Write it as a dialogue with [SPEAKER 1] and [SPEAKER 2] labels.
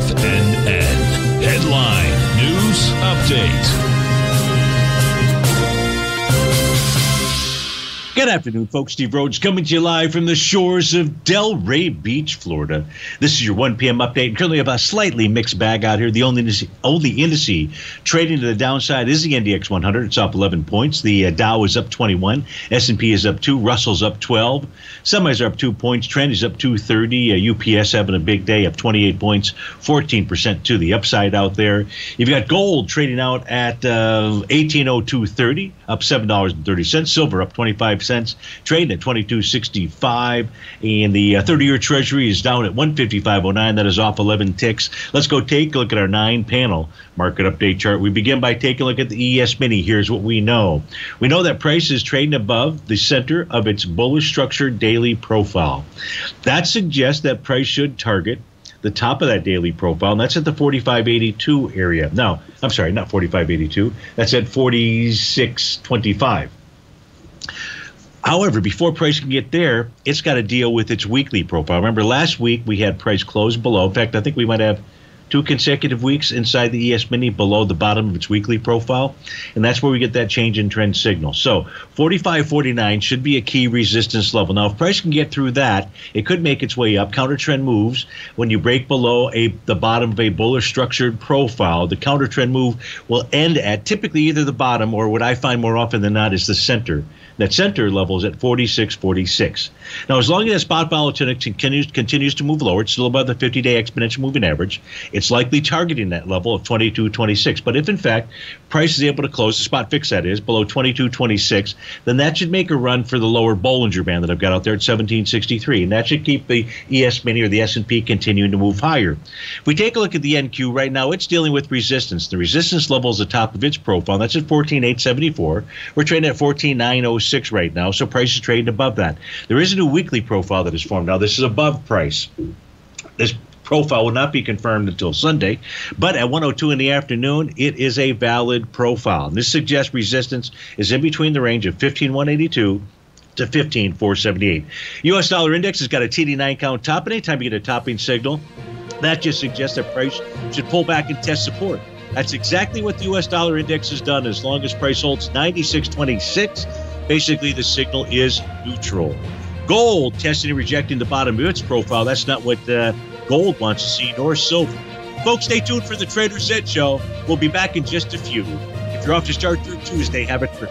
[SPEAKER 1] FNN.
[SPEAKER 2] Good afternoon, folks. Steve Rhodes coming to you live from the shores of Delray Beach, Florida. This is your 1 p.m. update. Currently, have a slightly mixed bag out here. The only indice, only indice trading to the downside is the NDX 100. It's up 11 points. The uh, Dow is up 21. S&P is up two. Russell's up 12. Semis are up two points. Trend is up 230. Uh, UPS having a big day, up 28 points, 14% to the upside out there. You've got gold trading out at uh, 1802.30, up seven dollars and thirty cents. Silver up 25 cents, trading at 22.65. And the 30 uh, year Treasury is down at 155.09. That is off 11 ticks. Let's go take a look at our nine panel market update chart. We begin by taking a look at the ES Mini. Here's what we know we know that price is trading above the center of its bullish structure daily profile. That suggests that price should target the top of that daily profile, and that's at the 4582 area. No, I'm sorry, not 4582. That's at 4625. However, before price can get there, it's got to deal with its weekly profile. Remember, last week we had price close below. In fact, I think we might have two consecutive weeks inside the ES Mini below the bottom of its weekly profile. And that's where we get that change in trend signal. So 45.49 should be a key resistance level. Now, if price can get through that, it could make its way up. Counter trend moves when you break below a the bottom of a bullish structured profile. The counter trend move will end at typically either the bottom or what I find more often than not is the center that center level is at 46.46. Now, as long as that spot volatility continues, continues to move lower, it's still above the 50 day exponential moving average. Likely targeting that level of 22.26. But if in fact price is able to close, the spot VIX that is, below 22.26, then that should make a run for the lower Bollinger Band that I've got out there at 1763. And that should keep the ES Mini or the S&P continuing to move higher. If we take a look at the NQ right now, it's dealing with resistance. The resistance level is the top of its profile. That's at 14.874. We're trading at 14.906 six right now, so price is trading above that. There is a new weekly profile that is formed now. This is above price. This profile will not be confirmed until Sunday, but at 102 in the afternoon, it is a valid profile. And this suggests resistance is in between the range of 15182 to 15478. US dollar index has got a TD9 count top, and anytime you get a topping signal, that just suggests that price should pull back and test support. That's exactly what the US dollar index has done as long as price holds 9626 Basically, the signal is neutral. Gold testing and rejecting the bottom of its profile. That's not what uh, gold wants to see, nor silver. Folks, stay tuned for the Trader's Edge show. We'll be back in just a few. If you're off to start through Tuesday, have it for